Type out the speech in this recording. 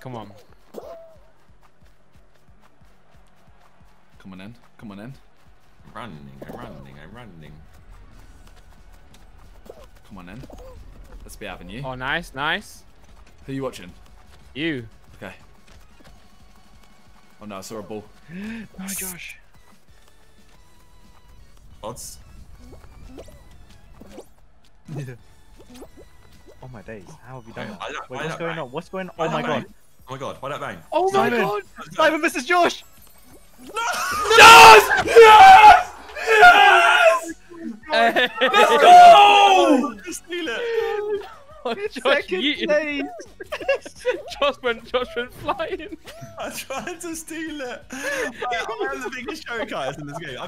Come on. Come on in. Come on in. I'm running, I'm running, I'm running. Come on in. Let's be having you. Oh, nice, nice. Who are you watching? You. Okay. Oh no, I saw a ball. Oh, no, Josh. Odds. Oh my days. How have you done Why- that? Wait, what's going on? What's going on? Oh my that god. Bang? Oh my god, why that bang? Oh my god. Simon Mrs. Josh! Yes! Yes! Yes! Let's go! Steal it! Josh, Second place! Josh went, Josh went flying. I tried to steal it. I, I'm the biggest show guys in this game. I